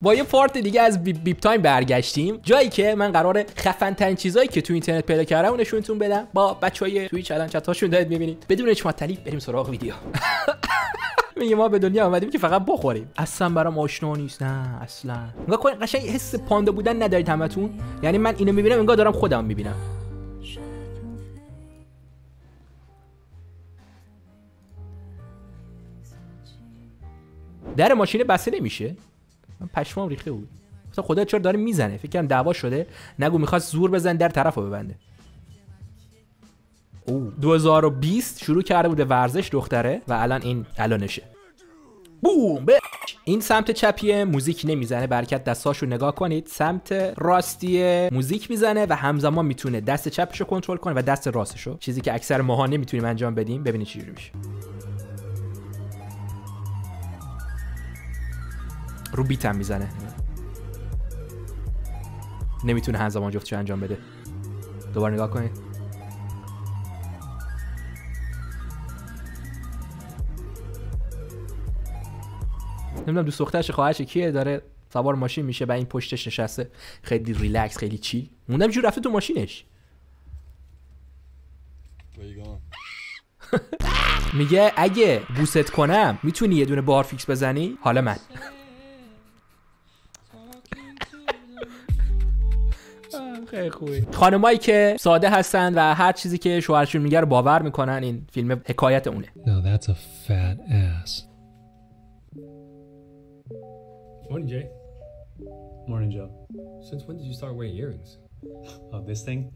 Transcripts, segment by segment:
با یه part دیگه از بیپ, بیپ تایم برگشتیم. جایی که من قراره خفن ترین چیزایی که تو اینترنت پیدا کردم و نشونتون بدم. با بچه‌های توی چالش چتاشون دارید می‌بینید. بدون هیچ معطلی بریم سراغ ویدیو. میگه ما به دنیا اومدیم که فقط بخوریم. اصلا برام آشنا نیست. نه اصلا. نگاه کنید قشنگ حس پاندا بودن ندارید همتون. یعنی من اینو می‌بینم انگار دارم خودم می‌بینم. در ماشین بسته نمیشه؟ من پشمام ریخته بود. مثلا خدا چرا داره می‌زنه؟ فکر کنم دعوا شده. نگو می‌خواست زور بزن در طرفو ببنده. او 2020 شروع کرده بوده ورزش دختره و الان این الانشه. بوم این سمت چپیه موزیک نمی‌زنه برکت دستاشو نگاه کنید. سمت راستی موزیک می‌زنه و همزمان می‌تونه دست چپشو کنترل کنه و دست راستشو. چیزی که اکثر ماها نمی‌تونیم انجام بدیم. ببینید چجوری میشه. رو بیت هم می‌زنه. نمی‌تونه همزمان جفتشو انجام بده. دوباره نگاه کنید. نمی‌دونم دوست دخترش خواهرش کیه داره سوار ماشین میشه و این پشتش نشسته. خیلی ریلکس خیلی چیل. موندم جور رفته تو ماشینش. میگه اگه بوست کنم می‌تونی یه دونه بار فیکس بزنی؟ حالا من. خیلی خوبه خانمایی که ساده هستن و هر چیزی که شوهرشون میگه رو باور میکنن این فیلم حکایت اونه No, that's a fat ass. Morning, Jay. Morning, Joe. Since when did you start wearing earrings? Oh, this thing?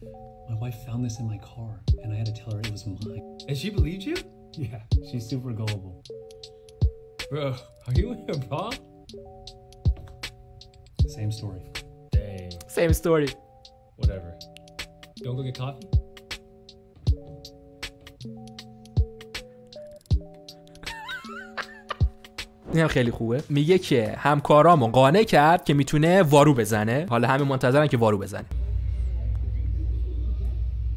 My wife found this in my car, and I had to tell her it was mine. And she believed you? Yeah, she's super gullible. Bro, are you in a bra? Same story. Dang. same story Whatever. Don't go get coffee? این هم خیلی خوبه میگه که همکارامو قانع کرد که می‌تونه وارو بزنه حالا همه منتظرن که وارو بزنه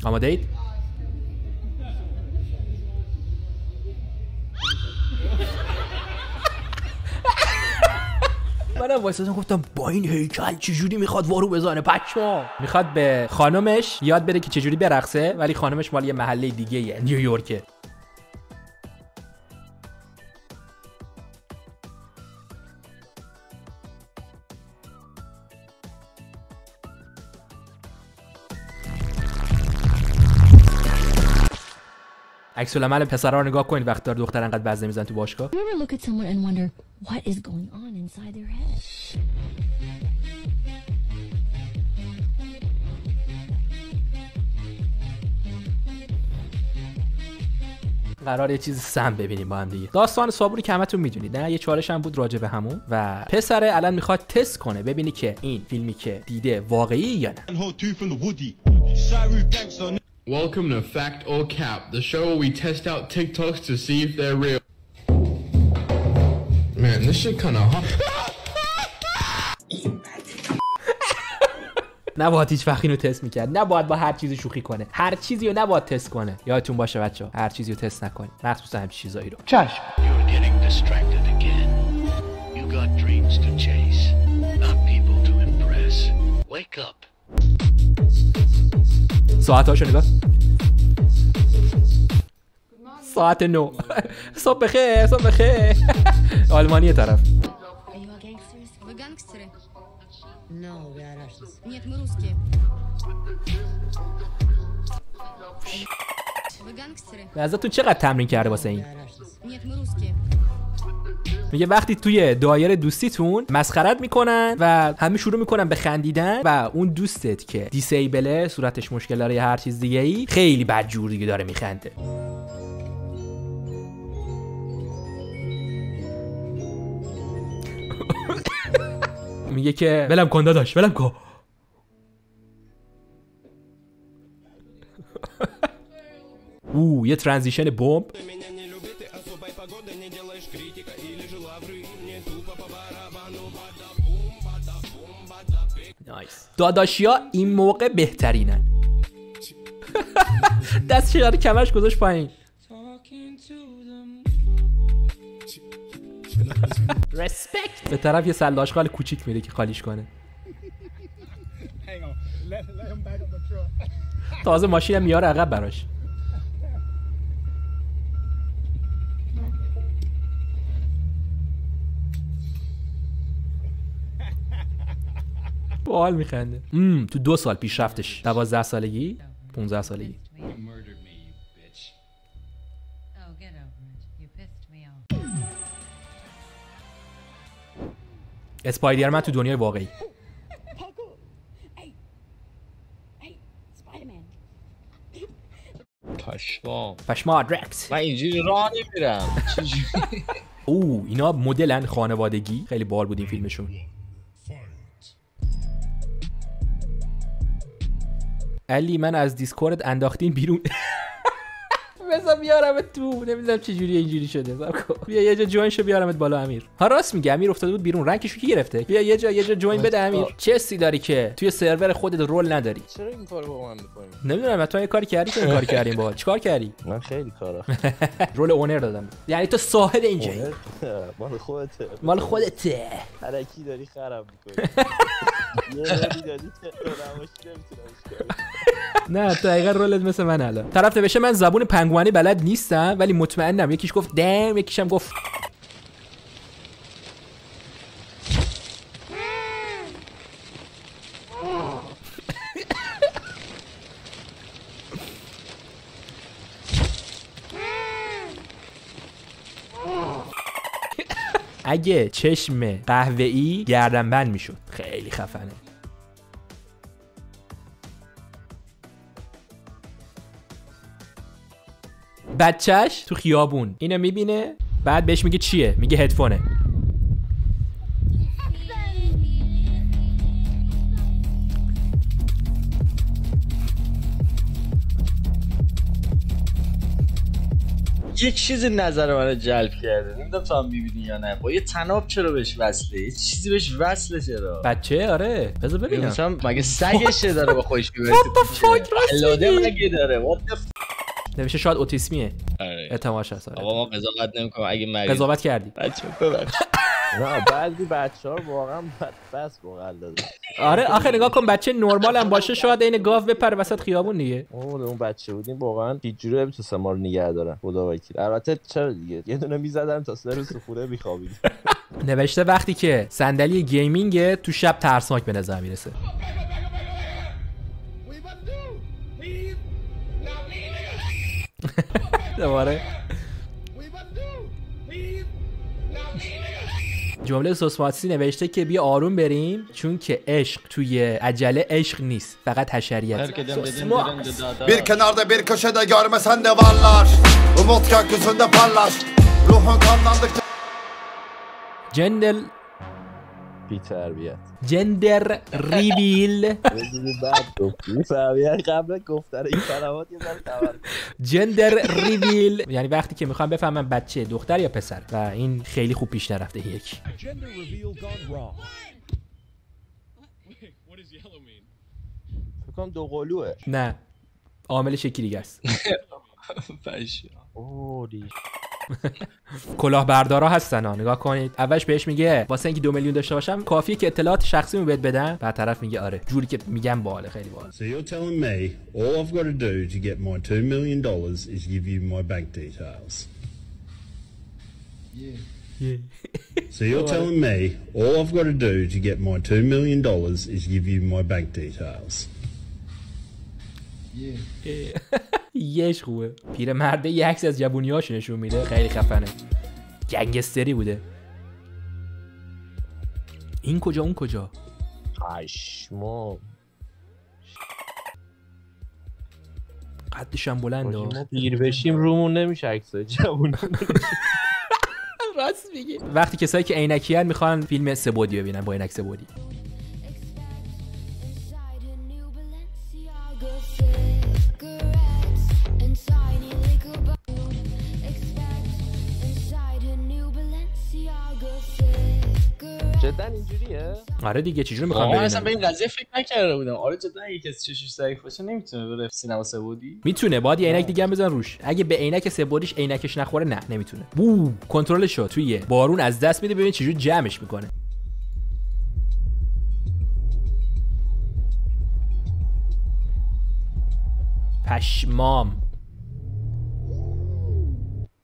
آماده اید؟ منم وایسادم گفتم با این هیکل چجوری می‌خواد وارو بزنه پچما می‌خواد به خانمش یاد بده که چجوری برقصه ولی خانمش مال یه محله دیگه نیویورکه. عکس العمل پسرا رو نگاه کنید وقتی داره دختر انقدر بزنه می‌زنه تو باشگاه? قرار یه چیز سم ببینیم با هم دیگه. داستان صابونی که همتون می‌دونید نه؟ یه چالش هم بود راجع به همون و پسره الان می‌خواد تست کنه ببینی که این فیلمی که دیده واقعی یا نه. and hold two from the Woody. Sharu gangster, Welcome to Fact or Cap, the show where we test out TikToks to see if they're real. Man, this shit kinda hot. نباید هیچ وقت اینو تست میکرد نباید با هر چیزی شوخی کنه هر چیزی رو نباید تست کنه یادتون باشه بچه هر چیزی رو تست نکنید مخصوصا همچین چیزایی رو You're getting distracted ساعت هاشو نگاه ساعت نو صبح بخیر صبح بخیر آلمانی طرف Are you all gangsters? Вы гангстеры? No, we are Russians. Нет, мы русские. Вы гангстеры? ازتون چقدر تمرین کرده واسه این میگه وقتی توی دایره دوستیتون مسخرت می‌کنن و همه شروع می‌کنن به خندیدن و اون دوستت که دیسیبله صورتش مشکل داره یا هر چیز دیگه ای خیلی بدجور دیگه داره میخنده. میگه که ولم کن داداش ولم کن. او یه ترانزیشن بمب. داداشیا این موقع بهترینن. دستش داره کمرش گذاشت پایین. رسپکت به طرف یه سلاش خال کوچیک میده که خالیش کنه. تازه ماشین هم میاره عقب براش. باحال میخنده. تو دو سال پیش رفتش. دوازده سالگی؟ 15 سالگی. Oh, off. اسپایدرمن تو دنیای واقعی. پشمام. پشما رکس من اینجوری راه نمیرم. او اینا مدلن خانوادگی. خیلی بال بود این فیلمشون. علی من از دیسکورد انداختین بیرون. بذار بیارمت تو نمی‌دونم چه جوری اینجوری شده. بیا یه جا جوین شو بیارمت بالا امیر. ها راست میگه امیر افتاده بود بیرون. رنگش کی گرفته؟ بیا یه جا یه جا جوین بده امیر. چه سی داری که توی سرور خودت رول نداری؟ چرا این کارو با من می‌کنی؟ نمی‌دونم تو یه کاری کردی که این کاری کردیم با. چیکار کردی؟ من خیلی کارا. رول اونر دادم. یعنی تو صاحب اینجایی مال خودته. مال خودته. ترکی داری خراب می‌کنی. یه داری که نمی‌تونم. نه دقیقا رولت مثل من الان. طرف نوشته من زبون پنگوانی بلد نیستم ولی مطمئنم. یکیش گفت دم یکیشم گفت اگه چشم قهوه‌ای گردنبند می‌شد. خیلی خفنه. بچهش تو خیابون. اینو می‌بینه بعد بهش میگه چیه؟ میگه هدفونه. یک چیزی نظر منو جلب کرده. نمی‌دونم تو هم می‌بینی یا نه. با یه تناب چرا بهش وصله؟ یه چیزی بهش وصله چرا؟ بچه آره. بذار ببینم. مثلا مگه سگشه داره با خودش می‌بره What the fuck؟ مگه داره؟ What the نوشته شاید اوتیسمیه. آره. احتمالش هست آره. آقا ما قضاوت نمی‌کنم اگه مریض قضاوت کردی. بچه ببخش نه بعضی بچه ها واقعا بس مقلده آره آخه نگاه کن بچه نرمال هم باشه شاید این گاو بپره وسط خیابون دیگه. اون اون بچه بودیم واقعا هیچ جوری نمی‌تونستم ما رو نگه دارم خدا وکیل. البته چرا دیگه؟ یه دونه می‌زدم تا سه روز تو خونه میخوابید نوشته وقتی که صندلی gaming تو شب ترسناک به نظر می‌رسه. دوباره جمله سوسواتسی نوشته که بیا آروم بریم چون که عشق توی عجله عشق نیست فقط حشریت. جندل بی تربیت جندر ریویل. قبل گفتن این کلمات یه جندر ریویل. یعنی وقتی که می‌خوام بفهمم بچه دختر یا پسر. و این خیلی خوب پیش نرفته یک فکر کنم دو قلوه. نه. عاملش یکی دیگه است اوه کلاهبردارا هستن ها نگاه کنید اولش بهش میگه واسه اینکه دو میلیون داشته باشم کافیه که اطلاعات شخصی رو بهت بدم بعد طرف میگه آره جوری که میگم باله خیلی باله So you're telling me all I've got to do to get my $2 million is give you my bank details? So you're telling me all I've got to do to get my $2 million is give you my bank details? یش خوبه. پیرمرده یه عکس از جوونیاش نشون میده. خیلی خفنه. گنگستری بوده. این کجا اون کجا؟ پشمام. قدش هم بلنده ما پیر بشیم رومون نمیشه عکسای جوون راست میگی. وقتی کسایی که عینکی می‌خوان فیلم سبودی ببینن با عینک سبودی جدا اینجوریه. آره دیگه چجوری می‌خوام آه اصلا به این قضیه فکر نکرده بودم. آره جدا اگه کسی چشش ضعیف باشه نمی‌تونه بره سینما سعودی می‌تونه باید یه عینک دیگه هم بزن روش. اگه به عینک سبودیش عینکش نخوره نه نمی‌تونه. بو کنترلش شد توی بارون از دست میده ببین چجوری جمعش می‌کنه. پشمام.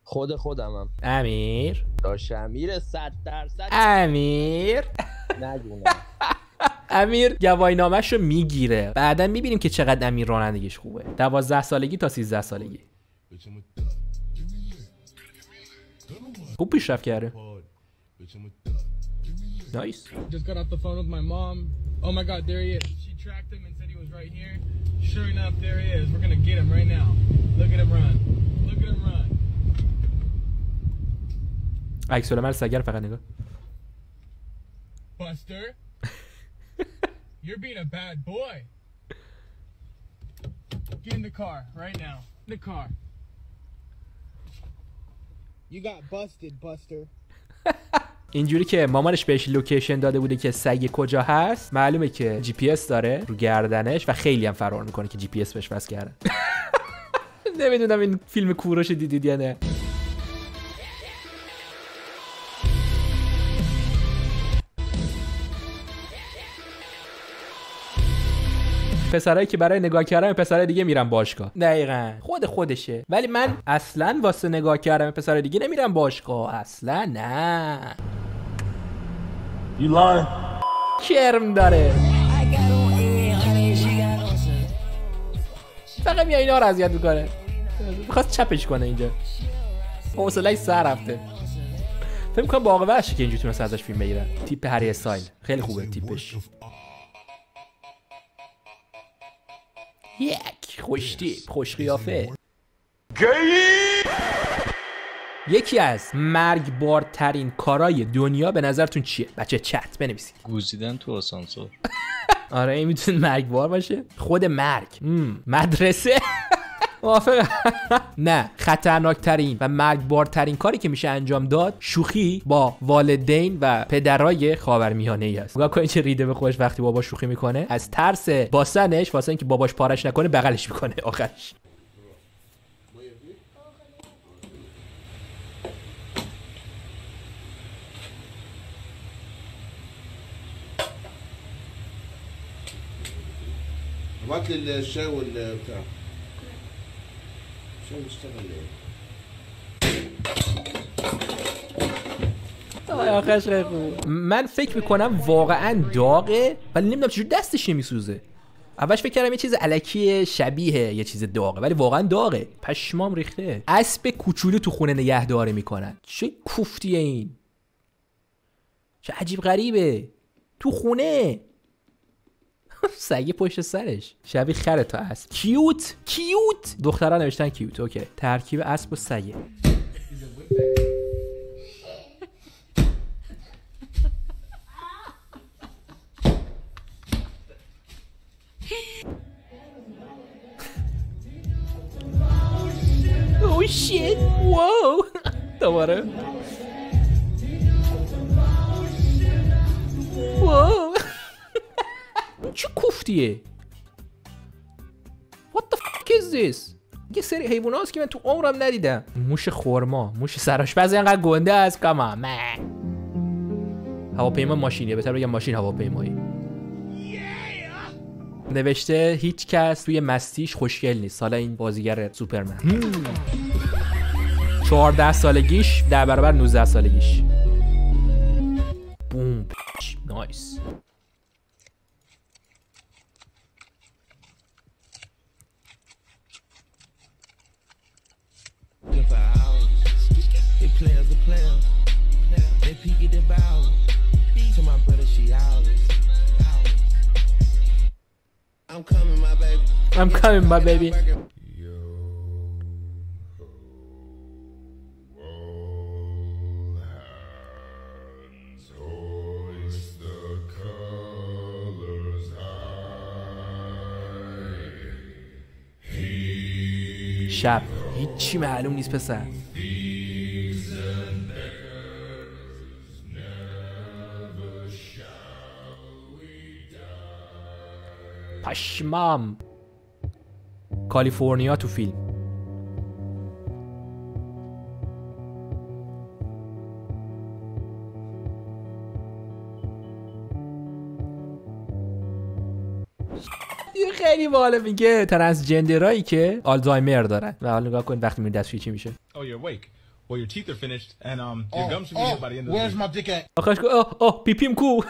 خود خودمم امیر داشت امیر صد درصد امیر نگونه امیر گواهینامه‌ش رو می‌گیره بعدا می‌بینیم که چقدر امیر رانندگیش خوبه دوازده سالگی تا 13 سالگی خوب پیشرفت کرده نایس Just got off the phone with my mom. Oh my god, there he is. She tracked him and said he was right here. Sure enough, there he is. We're gonna get him right now. Look at him run. Look at him run. عکس العمل سگ رو فقط نگاه Buster, you're being a bad boy. Get in the car right now. In the car. You got busted, Buster. اینجوری که مامانش بهش location داده بوده که سگ کجا هست معلومه که جی پی اس داره رو گردنش و خیلی هم فرار می‌کنه که جی پی اس بهش وصل کردن نمی‌دونم این فیلم کوروش دیدید یا نه پسرایی که برای نگاه کردن پسرای دیگه میرن باشگاه. دقیقا. خود خودشه. ولی من اصلا واسه نگاه کردن پسرای دیگه نمیرم باشگاه. اصلا نه. You lying? کرم داره. فقط میاد اینا رو اذیت می‌کنه. می‌خواست چپش کنه اینجا. حوصله‌اش سر رفته. فکر کنم باقی که اینجوری تونست ازش فیلم بگیرن. تیپ هری استایل. خیلی خوبه تیپش. یک. خوش تیپ خوش قیافه یکی از مرگبارترین کارای دنیا به نظرتون چیه؟ بچه چت بنویسید. گوزیدن تو آسانسور. آره این می‌تونه مرگبار باشه. خود مرگ. مم. مدرسه. موافق نه خطرناکترین و مرگبارترین کاری که میشه انجام داد شوخی با والدین و پدرای خاورمیانه ای است. نگاه کنید چه ریده به خودش وقتی بابا شوخی می‌کنه. از ترس باسنش واسه اینکه باباش پارش نکنه بغلش می‌کنه. آخرش. هات لي الشاي والبتاع آخرش. من فکر می‌کنم واقعا داغه ولی نمی‌دونم چجور دستش نمیسوزه. اولش فکر کردم یه چیز علکی شبیه یه چیز داغه ولی واقعا داغه. پشمام ریخته. اسب کوچولو تو خونه نگهداری می‌کنن. چه کوفتیه این. چه عجیب غریبه. تو خونه. سگه پشت سرش. شبیه خره تا اسب. کیوت! کیوت! دخترها نوشتن کیوت. اوکی. ترکیب اسب و سگه. Oh shit! Wow! دوباره. واو چه کوفتیه؟ What the fuck is this? یه سری حیوان هاست که من تو عمرم ندیدم. موش خورما موش سرآشپز اینقدر گنده است کما هواپیما ماشینیه. بهتر بگم ماشین هواپیمایی. نوشته هیچ کس توی مستیش خوشگل نیست. حالا این بازیگر سوپرمن. 14 سالگیش در برابر 19 سالگیش. بوم. home, my baby. شب هیچی معلوم نیست پسر پشمام کالیفرنیا تو فیلم. خیلی باله میگه ترنسجندرایی که آلزایمر دارن. و حالا نگاه کن وقتی میره دستشویی چی میشه. Oh. Well, your teeth are finished, and um, your Oh, gums should be oh, by the end of the where's my dick at? آخرش گفت اوه اوه پیپیم کو.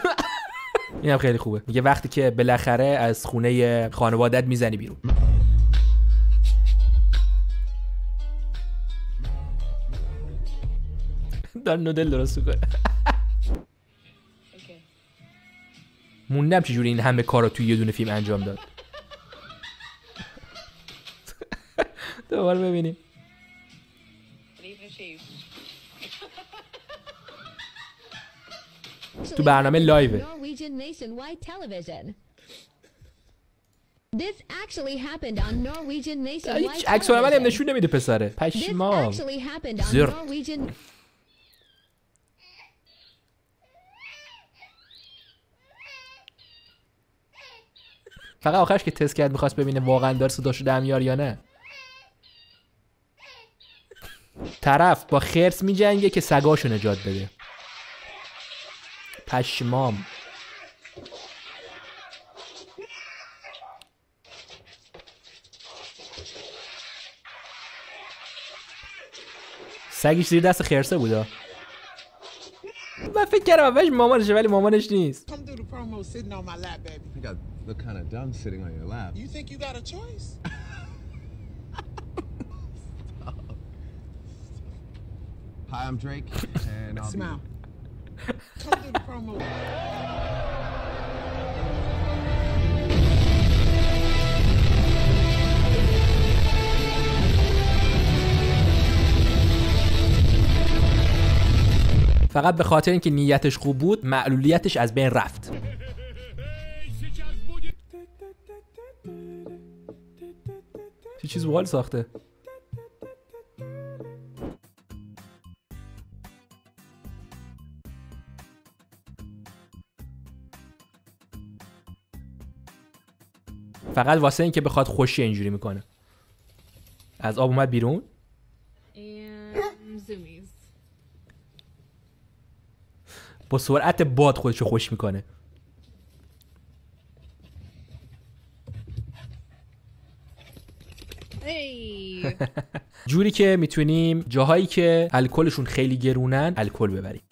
این هم خیلی خوبه. میگه وقتی که بالاخره از خونه خانوادت می‌زنی بیرون. دار نودل درست کنه موندم چجوری این همه کار رو توی یه دونه فیلم انجام داد. دوباره ببینیم. تو برنامه لایوه. This actually happened on Norwegian nationwide هیچ عکس television. نشون نمیده پسره. This پشمام. actually happened on زرد فقط آخرش که تست کرد می‌خواست ببینه واقعا داره صداشو در میار یا نه. طرف با خرس میجنگه که سگاشو نجات بده. پشمام. سگش زیر دست خرسه بودا. من فکر کردم اولش مامانشه ولی مامانش نیست. Look kind of dumb sitting on your lap. You think you got a choice? Hi, I'm Drake, and I'll Smile. be. Come through the promo. فقط به خاطر اینکه نیتش خوب بود معلولیتش از بین رفت چیز باحال ساخته. فقط واسه اینکه بخواد خوشی اینجوری می‌کنه. از آب اومد بیرون. با سرعت باد خودشو خوش می‌کنه Hey. جوری که می‌تونیم جاهایی که الکلشون خیلی گرونن الکل ببریم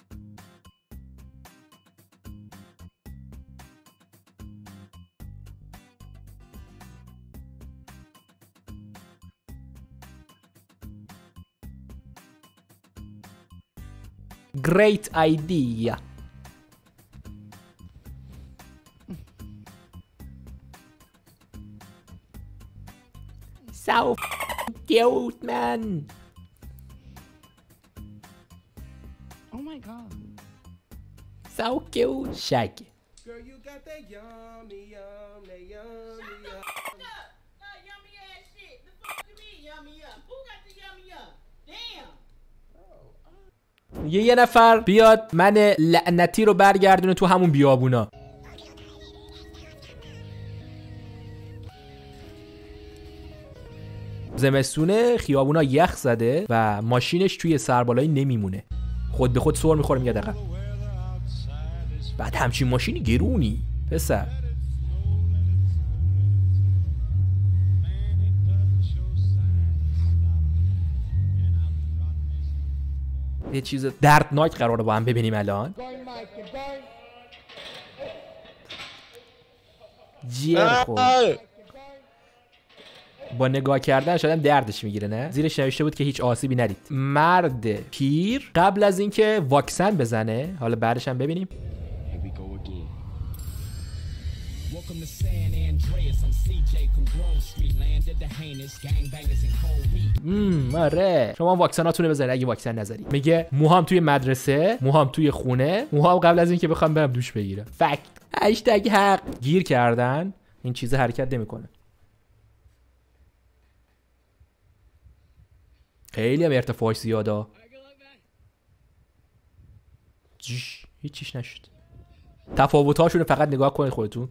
Great idea. Cute, man. Oh my god. So cute. Shaggy. Girl, you got that yummy, yum, that yummy, yum. یه یه نفر بیاد من لعنتی رو برگردونه تو همون بیابونا زمستونه خیابونا یخ زده و ماشینش توی سربالایی نمیمونه. خود به خود سر می‌خوره میگه دقیقا. بعد همچین ماشینی گرونی پسر. یه چیز دردناک قراره با هم ببینیم الان. جیر خورد. با نگاه کردن شاید دردش می‌گیره نه؟ زیرش نوشته بود که هیچ آسیبی ندید. مرد پیر قبل از اینکه واکسن بزنه حالا بعدش هم ببینیم. Here we go again. Welcome to San Andreas. I'm CJ from Grove Street. Landed the heinous gangbangers in cold heat. مم، آره. شما واکسناتون رو بزنید اگه واکسن نزدید میگه موهام توی مدرسه موهام توی خونه. موهام قبل از اینکه بخوام برم دوش بگیرم. فکت هشتگ حق. گیر کردن. این چیز حرکت نمی‌کنه. خیلی هم ارتفاعش زیاده. هیچیش نشد. تفاوتهاشون فقط نگاه کنید خودتون.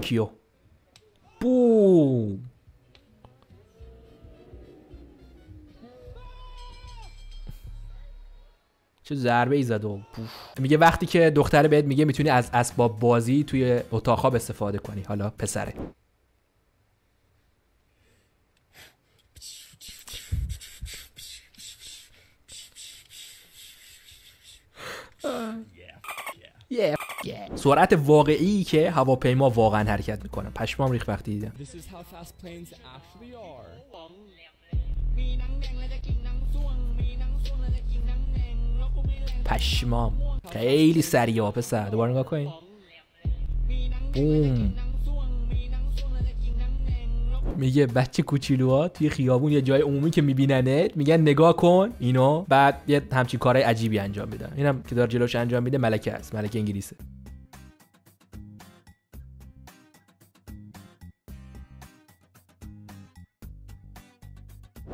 کیو؟ بوم. چه ضربه ای زد و پوف. میگه وقتی که دختره بهت میگه می‌تونی از اسباب بازی توی اتاق خواب استفاده کنی. حالا پسره. Yeah, yeah. سرعت واقعی که هواپیما واقعا حرکت می‌کنه. پشمام ریخت وقتی دیدم. پشمام. خیلی سریع پسر. دوباره نگاه کنین. بوم. میگه بچه کوچولوها توی خیابون یه جای عمومی که میبیننت میگن نگاه کن. اینو. بعد یه همچین کارهای عجیبی انجام میدن. اینم که داره جلوش انجام میده ملکه است. ملکه انگلیسه.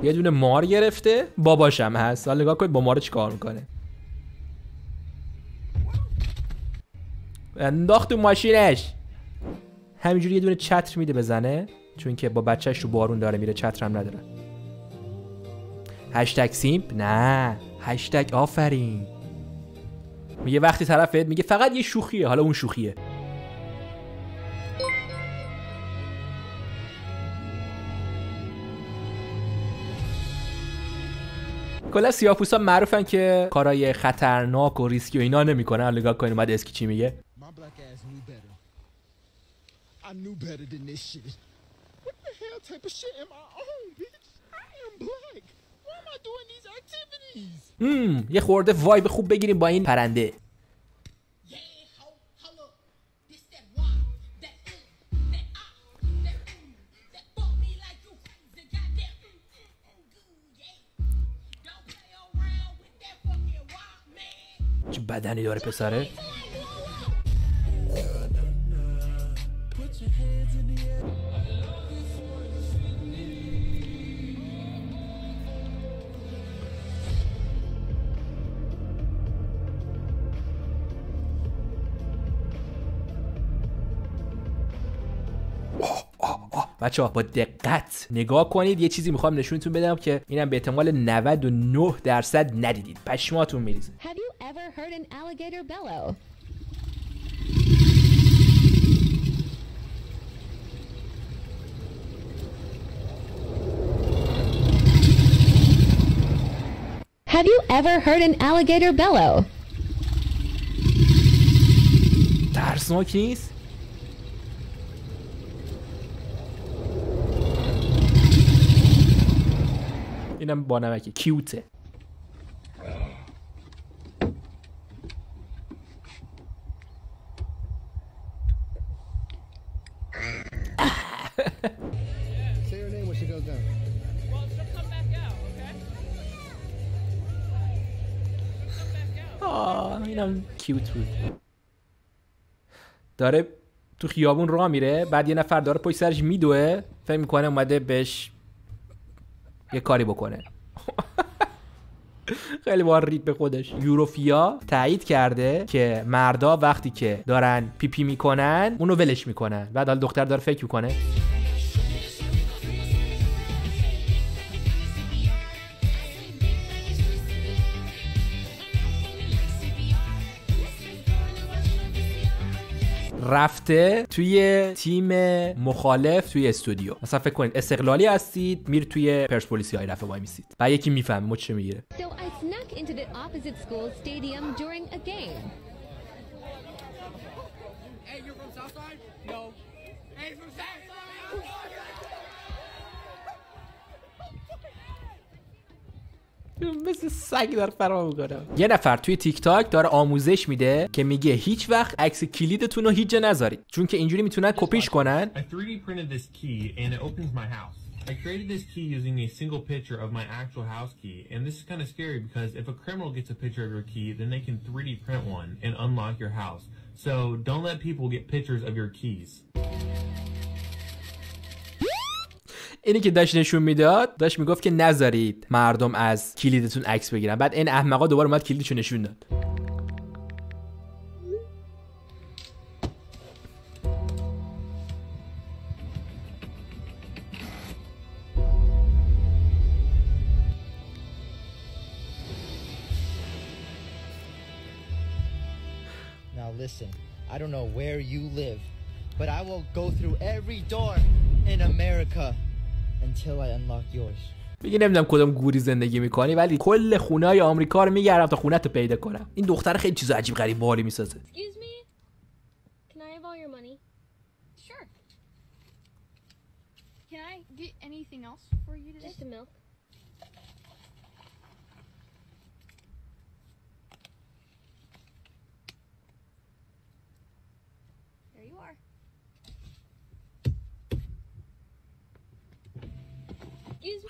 یه دونه مار گرفته. باباشم هست. حالا نگاه کنید با مار چیکار می‌کنه. انداخت ماشینش. همینجوری یه دونه چتر میده بزنه چون که با بچهش رو بارون داره میره چتر هم نداره. هشتگ سیمپ؟ نه. هشتگ آفرین. میگه وقتی طرفت میگه فقط یه شوخیه حالا اون شوخیه. کلا سیاپوسا معروفن که کارهای خطرناک و ریسکی و اینا نمی‌کنن. نگاه کنید اومد اسکی چی میگه؟ I knew better than this shit. What the hell type of shit am I on, bitch? I am black. Why am I doing these activities? هم یه خورده وایب خوب بگیریم با این پرنده چه بدنی داره پسره بچه ها با دقت نگاه کنید یه چیزی می‌خوام نشونتون بدم که اینم به احتمال 99 درصد ندیدید پشماتون میریزه Have you ever heard an alligator bellow? Have you ever heard an alligator bellow? ترسناک نیست اینم با نمکه. کیوته. اینم کیوت داره تو خیابون راه میره بعد یه نفر داره پشت سرش میدوه. فکر می‌کنه اومده بهش یه کاری بکنه. خیلی بار رید به خودش. یوروفیا تایید کرده که مردا وقتی که دارن پیپی می‌کنن اونو ولش می‌کنن. بعد حالا دختر داره فکر می‌کنه. رفته توی تیم مخالف توی استودیو. مثلا فکر کنید استقلالی هستید میر توی پرسپولیسی های رفته وای میسید. بعد یکی می‌فهمه مچ چه می‌گیره. So مثل سگ داره فرار می‌کنه یه نفر توی تیک تاک داره آموزش میده که میگه هیچ وقت عکس کلیدتون رو هیچ جا نذارید چون که اینجوری می‌تونن کپیش کنن I 3D printed this key and it opens my house. I created this key using a single picture of my actual house key, and this is kind of scary because if a criminal gets a picture of your key, then they can 3D print one and unlock your house. So don't let people get pictures of your keys. اینی که داشت نشون می‌داد داشت می‌گفت که نذارید مردم از کلیدتون عکس بگیرن. بعد این احمقا دوباره اومد کلیدشو نشون داد. Listen, I don't know where you live, but I will go through every door in America. Until I unlock yours. میگه نمی‌دونم کدوم گوری زندگی می‌کنی ولی کل خونه های آمریکا رو میگردم تا خونه تو پیدا کنم این دختر خیلی چیز عجیب غریب بالی می‌سازه Excuse me? Can I have all your money? Sure. Can I get anything else for you today? Just the milk. There you are.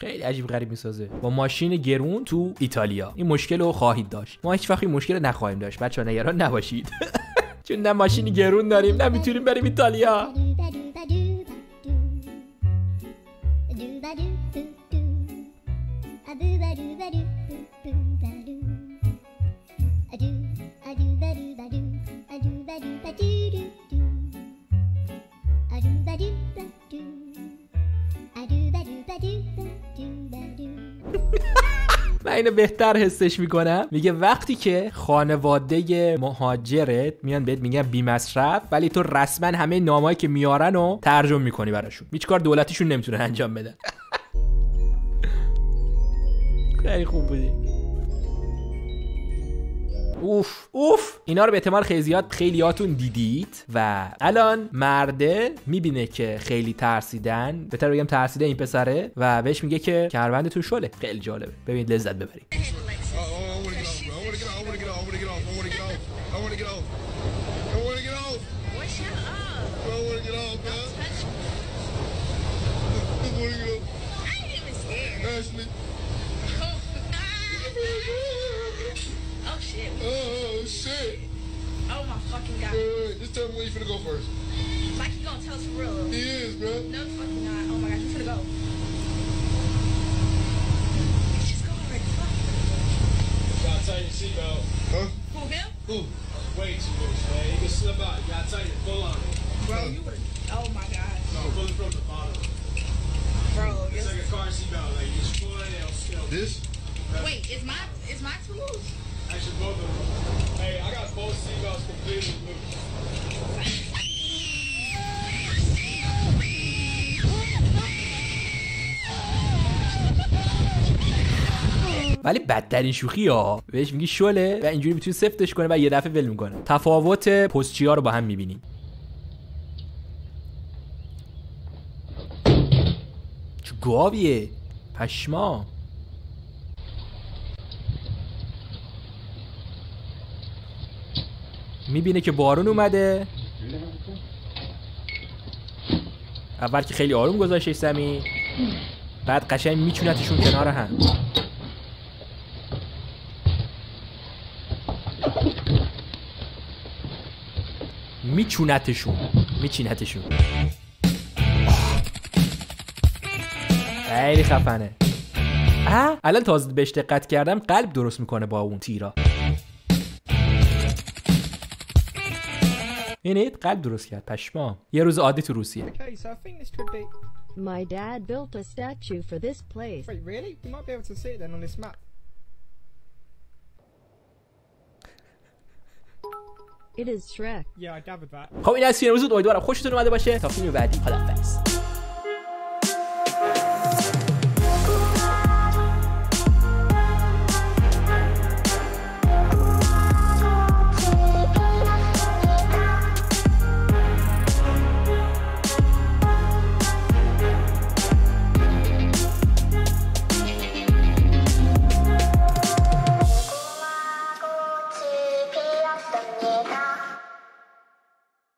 خیلی عجیب غریب می‌سازه. با ماشین گرون تو ایتالیا. این مشکل رو خواهید داشت. ما هیچ وقت مشکل نخواهیم داشت. بچه نگران نباشید. چون نه ماشین گرون داریم نه می‌تونیم بریم ایتالیا. اینو بهتر حسش می‌کنم. میگه وقتی که خانواده مهاجرت میان بهت میگن بی مصرف ولی تو رسما همه نامایی که میارن و ترجمه می‌کنی براشون. هیچ کار دولتیشون نمی‌تونه انجام بدن خیلی خوب بودی. اوف. اوف. اینا رو به احتمال خیلی زیاد خیلیاتون دیدید و الان مرده می‌بینه که خیلی ترسیدن. بهتر بگم ترسیده این پسره و بهش میگه که کمربندتون شله. خیلی جالبه. ببینید لذت ببرید. Tell me where you finna go first. Like you gonna tell us for real? He is, bro. No, the fucking not. Oh my god, you finna go. Just go already. Fuck. Gotta tighten your seatbelt. Huh? Who him? Who? Way too much, man. You can slip out. You gotta tighten it. Pull on it. Bro, you would. Oh my god. No, pull it from the bottom. Bro, It's like a car seatbelt. Like you just pull it and it'll still. This? Wait, is my is my too loose? Actually, both of them. ولی بدترین شوخی ها بهش میگی شله و اینجوری می‌تونی سفتش کنه و یه دفعه ول می‌کنه تفاوت پستچی ها رو با هم می‌بینیم. چه گاویه؟ پشما. می‌بینه که بارون اومده. اول که خیلی آروم گذاشتش زمین. بعد قشنگ میچونتشون کنار هم. میچونتشون. میچینتشون. خیلی خفنه. الان تازه بهش دقت کردم قلب درست می‌کنه با اون تیرا. یعنی ایت قلب درست کرد پشما. یه روز عادی تو روسیه. خب این از سینه روزود امیدوارم خوشتون اومده باشه. تا فیلم بعدی. خدافز